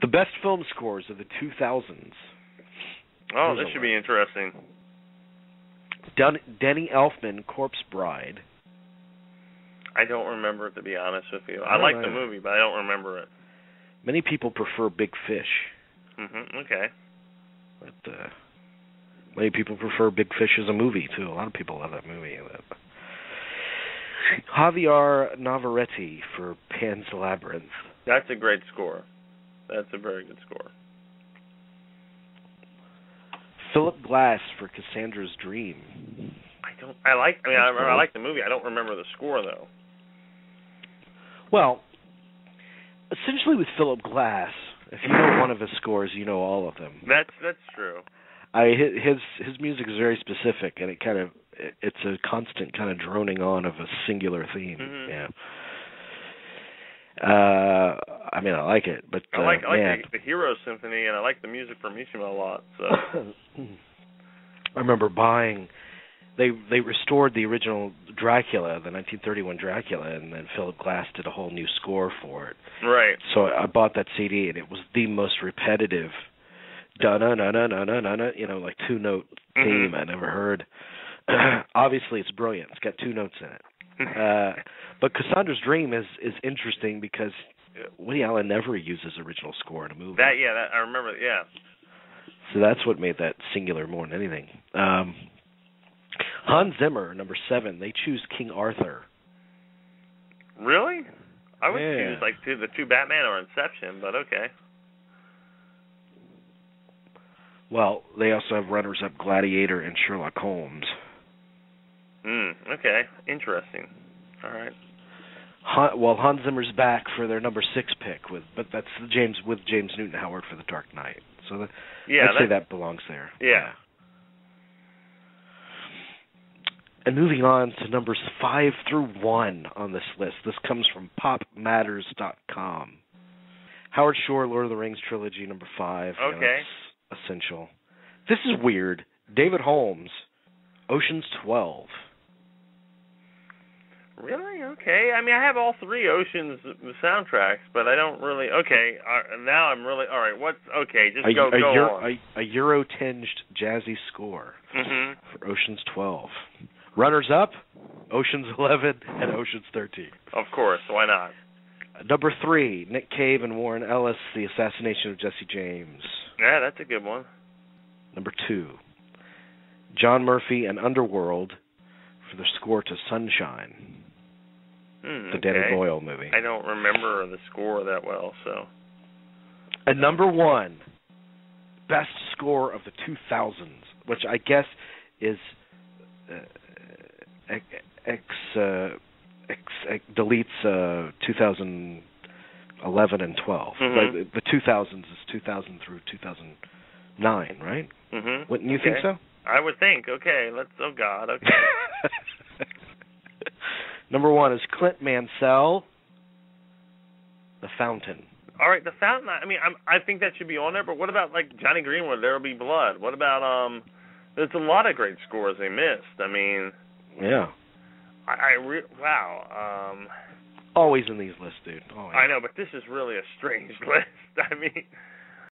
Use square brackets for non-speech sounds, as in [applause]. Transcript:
The best film scores of the 2000s. Oh, Here's this should be interesting. Dun- Danny Elfman, Corpse Bride. I don't remember it to be honest with you. I I, like the movie, but I don't remember it. Many people prefer Big Fish. Mm-hmm. Okay. But uh, many people prefer Big Fish as a movie too. A lot of people love that movie. Javier Navarrete for Pan's Labyrinth. That's a great score. That's a very good score. Philip Glass for Cassandra's Dream. I don't. I like. I mean, I, remember, I like the movie. I don't remember the score though. Well, essentially with Philip Glass, if you know one of his scores, you know all of them. That's that's true. I his his music is very specific, and it kind of it's a constant kind of droning on of a singular theme. Mhm. Yeah. Uh, I mean, I like it, but I like uh, I like the, the Hero Symphony, and I like the music from Mishima a lot. So. [coughs] I remember buying. They they restored the original Dracula, the 1931 Dracula, and then Philip Glass did a whole new score for it. right. So I bought that CD, and it was the most repetitive, da na na na na na na you know, like two note theme Mhm. I never heard. [coughs] Obviously, it's brilliant. It's got two notes in it. [laughs] Uh, but Cassandra's Dream is is interesting because uh, Woody Allen never uses original score in a movie. that yeah, that I remember. Yeah. So that's what made that singular more than anything. Um, Hans Zimmer, number seven. They choose King Arthur. Really? I would Yeah. choose like two, the two Batman or Inception, but okay. Well, they also have runners-up Gladiator and Sherlock Holmes. Hmm. Okay. Interesting. All right. Well, Hans Zimmer's back for their number six pick with, but that's James with James Newton Howard for the Dark Knight. So that, Yeah. I'd say that- that belongs there. Yeah. And moving on to numbers five through one on this list. This comes from PopMatters.com. Howard Shore, Lord of the Rings trilogy, number five. You know, Okay. essential. This is weird. David Holmes, Ocean's Twelve. Really? Okay. I mean, I have all three Oceans soundtracks, but I don't really. Okay. Uh, now I'm really. All right. What's okay? Just a, go a, go Euro- on. a, a Euro-tinged jazzy score Mhm. for Ocean's Twelve. Runners up, Ocean's Eleven and Ocean's Thirteen. Of course. Why not? Number three, Nick Cave and Warren Ellis, The Assassination of Jesse James. Yeah, that's a good one. Number two, John Murphy and Underworld for the score to Sunshine, Hmm, the okay. Danny Boyle movie. I don't remember the score that well, so. And number one, best score of the 2000s, which I guess is uh, ex, ex, uh, ex, ex deletes uh, 2011 and 12. Mhm. Like, the 2000s is 2000 through 2009, right? Mhm. Wouldn't you think so? I would think. Okay. Let's. Oh God. Okay. [laughs] Number one is Clint Mansell, The Fountain. All right, the fountain. I mean, I'm, I think that should be on there. But what about like Jonny Greenwood? There will be blood. What about um? There's a lot of great scores they missed. I mean, Yeah. I, I re- wow. Um, Always in these lists, dude. Always. I know, but this is really a strange [laughs] list. I mean,